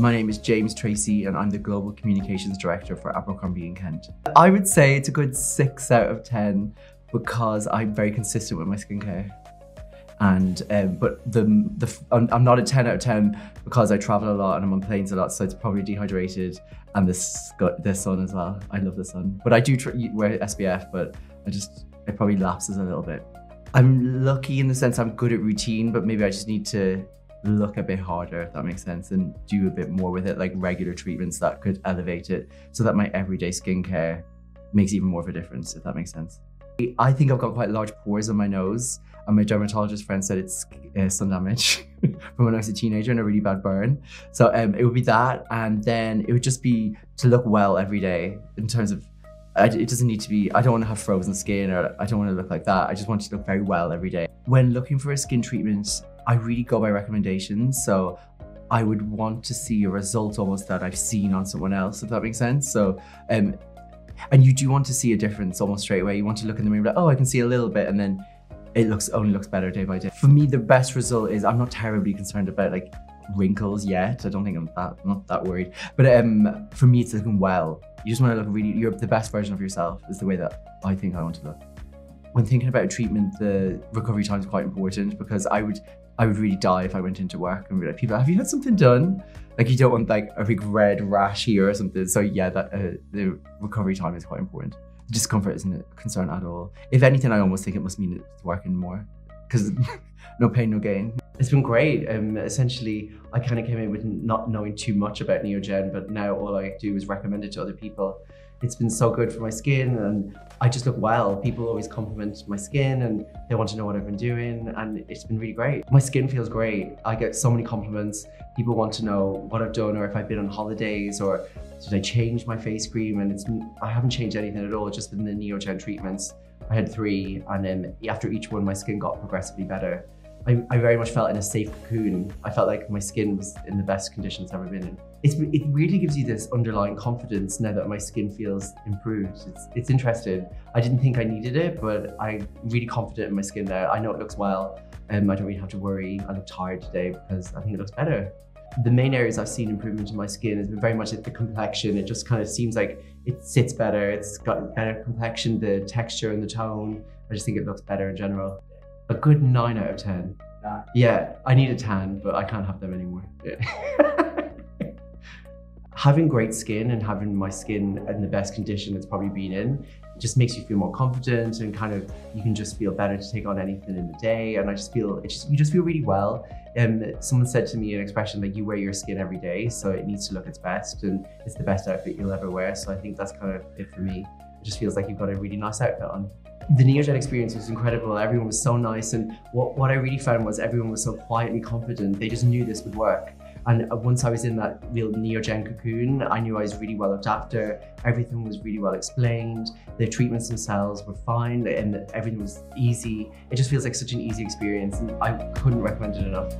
My name is James Tracy and I'm the Global Communications Director for Abercrombie & Kent. I would say it's a good six out of 10 because I'm very consistent with my skincare. And um, but the the I'm, not a 10 out of 10 because I travel a lot and I'm on planes a lot, so it's probably dehydrated and the the sun as well. I love the sun, but I do wear SPF, but I just it probably lapses a little bit. I'm lucky in the sense I'm good at routine, but maybe I just need to look a bit harder, if that makes sense, and do a bit more with it, like regular treatments that could elevate it so that my everyday skincare makes even more of a difference, if that makes sense. I think I've got quite large pores on my nose, and my dermatologist friend said it's uh, sun damage from when I was a teenager and a really bad burn. So um, it would be that, and then it would just be to look well every day in terms of it doesn't need to be, I don't want to have frozen skin or I don't want to look like that. I just want to look very well every day. When looking for a skin treatment, I really go by recommendations. So I would want to see a result almost that I've seen on someone else, if that makes sense. So, um, and you do want to see a difference almost straight away. You want to look in the mirror, like, oh, I can see a little bit, and then it looks only looks better day by day. For me, the best result is I'm not terribly concerned about like wrinkles yet. I don't think I'm that not that worried. But um, for me, it's looking well. You just want to look really. You're the best version of yourself. Is the way that I think I want to look. When thinking about treatment, the recovery time is quite important because I would I would really die if I went into work and be like, people, have you had something done? Like you don't want like a big red rash here or something. So yeah, that uh, the recovery time is quite important. Discomfort isn't a concern at all. If anything, I almost think it must mean it's working more because no pain, no gain. It's been great. Um, essentially, I kind of came in with not knowing too much about Neogen, but now all I do is recommend it to other people. It's been so good for my skin and I just look well. People always compliment my skin and they want to know what I've been doing and it's been really great. My skin feels great. I get so many compliments. People want to know what I've done or if I've been on holidays or did I change my face cream and it's I haven't changed anything at all, just been the Neogen treatments. I had three and then after each one my skin got progressively better. I, I, very much felt in a safe cocoon. I felt like my skin was in the best condition it's ever been in. It's, it really gives you this underlying confidence now that my skin feels improved. It's, it's interesting. I didn't think I needed it, but I'm really confident in my skin now. I know it looks well. and um, I don't really have to worry. I look tired today because I think it looks better. The main areas I've seen improvement in my skin has been very much at the complexion. It just kind of seems like it sits better. It's got better complexion, the texture and the tone. I just think it looks better in general a good nine out of 10. Yeah. yeah, I need a tan, but I can't have them anymore. Yeah. having great skin and having my skin in the best condition it's probably been in just makes you feel more confident and kind of you can just feel better to take on anything in the day and I just feel it just you just feel really well and um, someone said to me an expression like you wear your skin every day so it needs to look its best and it's the best outfit you'll ever wear so I think that's kind of it for me it just feels like you've got a really nice outfit on the Neogen experience was incredible. Everyone was so nice. And what, what I really found was everyone was so quietly confident. They just knew this would work. And uh, once I was in that real Neogen cocoon, I knew I was really well looked after. Everything was really well explained. The treatments themselves were fine and everything was easy. It just feels like such an easy experience and I couldn't recommend it enough.